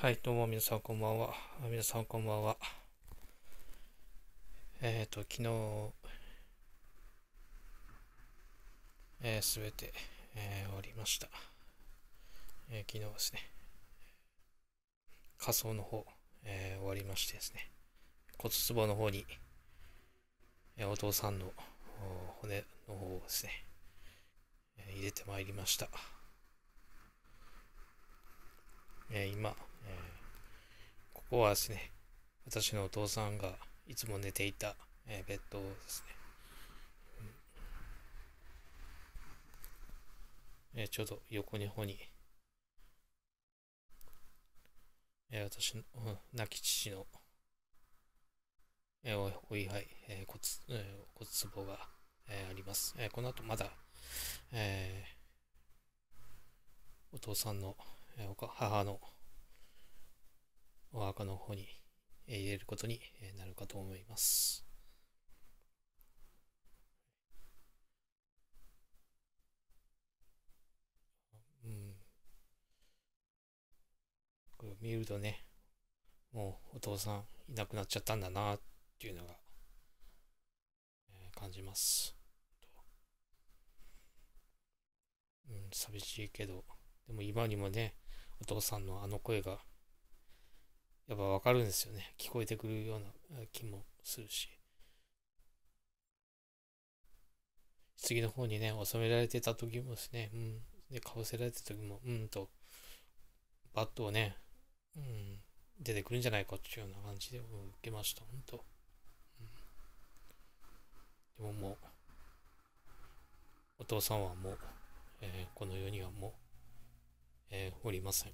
はい、どうも皆さんこんばんは。皆さんこんばんは。えっ、ー、と、昨日、えー、べて、えー、終わりました。えー、昨日ですね、仮装の方、えー、終わりましてですね、骨壺の方に、えー、お父さんの骨の方をですね、え、入れてまいりました。えー、今、ここはですね、私のお父さんがいつも寝ていた、えー、ベッドですね。えー、ちょうど横の方に、えー、私の、うん、亡き父の、えー、お祝い、えー、骨えー、骨壺が、えー、あります。えー、この後まだ、えー、お父さんの、えー、母の、お墓の方に入れることになるかと思います。うん。これ見るとね、もうお父さんいなくなっちゃったんだなっていうのが、えー、感じます。うん、寂しいけど、でも今にもね、お父さんのあの声がやっぱわかるんですよね。聞こえてくるような気もするし。次の方にね、収められてた時もですね、うん。で、かぶせられてた時も、うんと、バットをね、うん、出てくるんじゃないかっていうような感じで受けました、本当。うん、でももう、お父さんはもう、えー、この世にはもう、えー、おりません。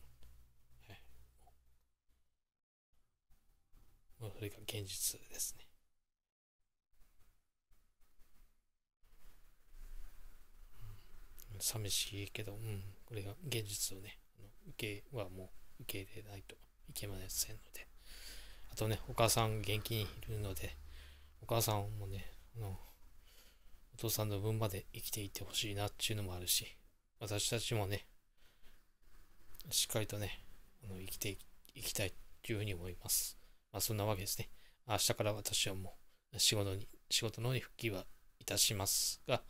それが現実ですね。寂しいけど、うん、これが現実をね、受けはもう受け入れないといけませんので。あとね、お母さん元気にいるので、お母さんもね、あのお父さんの分まで生きていってほしいなっていうのもあるし、私たちもね、しっかりとね、あの生きていきたいというふうに思います。まあ、そんなわけですね。明日から私はもう仕事に、仕事の方に復帰はいたしますが、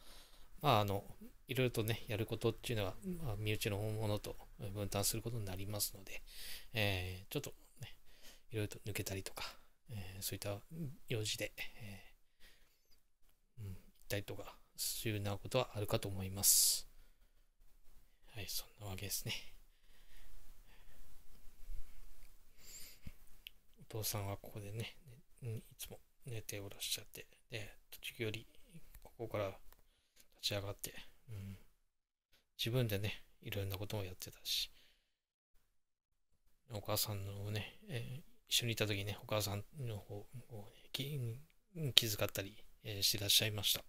まあ、あの、いろいろとね、やることっていうのは、まあ、身内の本物と分担することになりますので、えー、ちょっとね、いろいろと抜けたりとか、えー、そういった用事で、えー、うん、行ったりとか、そういうようなことはあるかと思います。はい、そんなわけですね。父さんはここでね、いつも寝ておらっしゃって、で、途中よりここから立ち上がって、うん、自分でね、いろんなこともやってたし、お母さんのね、えー、一緒にいた時ね、お母さんの方を、ね、気気遣ったり、えー、してらっしゃいました。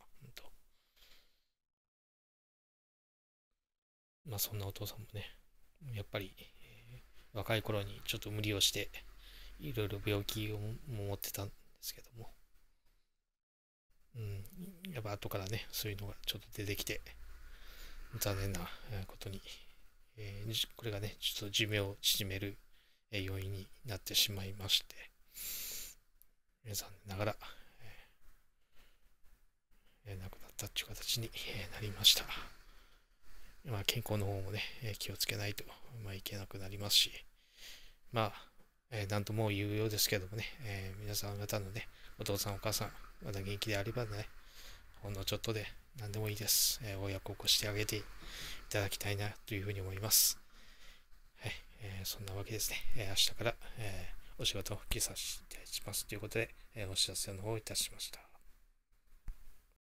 まあそんなお父さんもね、やっぱり、えー、若い頃にちょっと無理をして、いろいろ病気を持ってたんですけども、うん、やっぱ後からね、そういうのがちょっと出てきて、残念なことに、えー、これがね、ちょっと寿命を縮める要因になってしまいまして、えー、残念ながら、えー、亡くなったっていう形になりました。まあ、健康の方もね、気をつけないと、まあ、いけなくなりますし、まあ、えー、なんとも言うようですけどもね、えー、皆さん方のね、お父さんお母さん、まだ元気であればね、ほんのちょっとで何でもいいです。えー、親孝行してあげていただきたいなというふうに思います。はい、えー、そんなわけですね。えー、明日から、え、お仕事を復帰させていただきますということで、え、お知らせの方をいたしました。